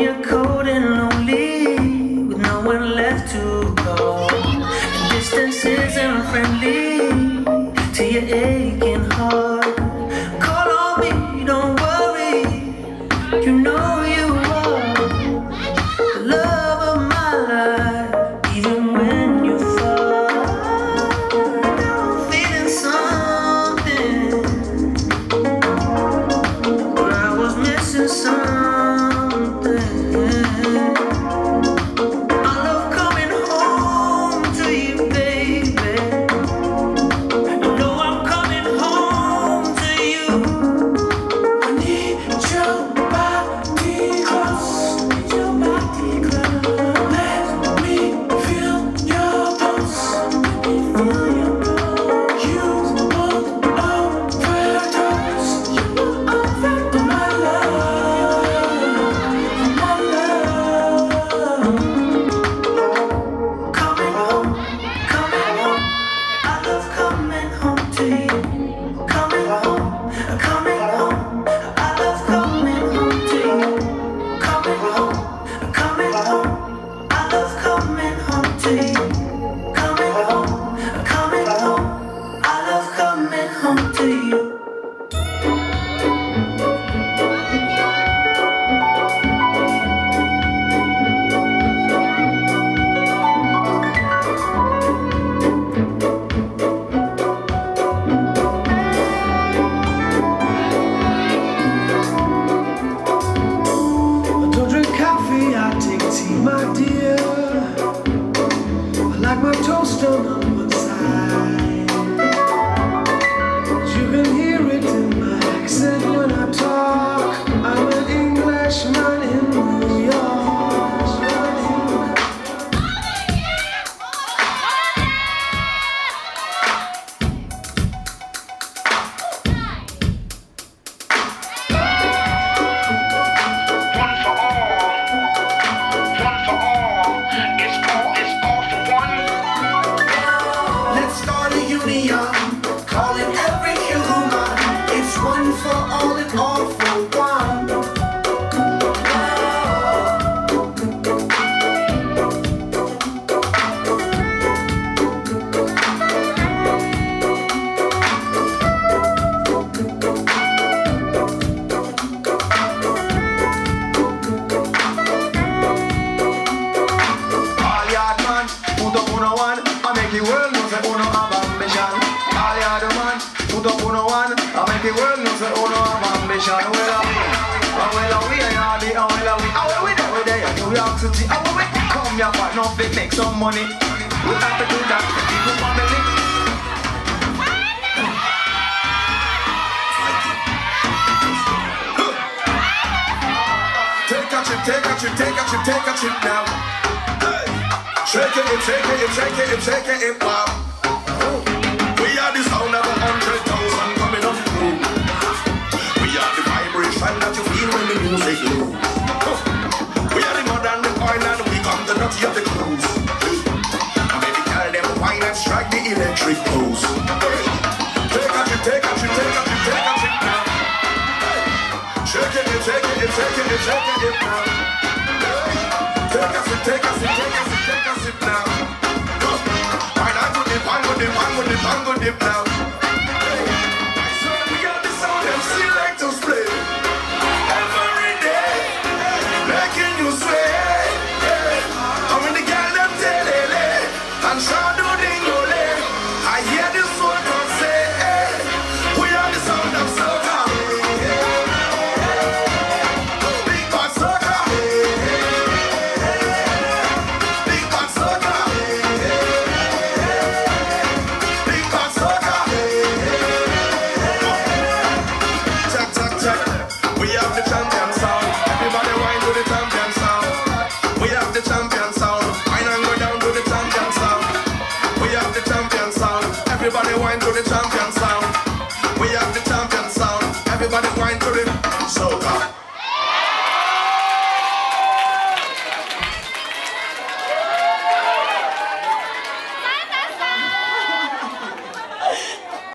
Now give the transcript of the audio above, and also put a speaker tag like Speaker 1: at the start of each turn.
Speaker 1: You're cold and lonely, with no one left to go, the distance isn't friendly to your aching. Home to you.
Speaker 2: The world know say uno have ambition. All yard man, put up a one, I make the world know say uno have ambition. Well, are we? Oh, well, are we? Yeah, the, oh, well, are we? Oh, well, we there, we there, New York City. Oh, well, we come here for no big make some money. We have to do that keep the family.
Speaker 3: Take a trip, take a trip, take a trip, take a trip now. Hey. Shake it, shake it, shake it, it, hip. We are the sound of a hundred thousand coming up. We are the vibration that you feel when the music moves. We are the mud and the oil and we come the nutty of the cruise. And baby girl, them wine and strike the electric pose. Take a trip, take a trip, take a trip, take a trip now. Shake it, hip, shake it, hip, shake it, hip, shake it, now. Take a sip, take a sip, take a sip, sip now. Go dip, and go dip, and go dip, dip now. Everybody wine to the champion song.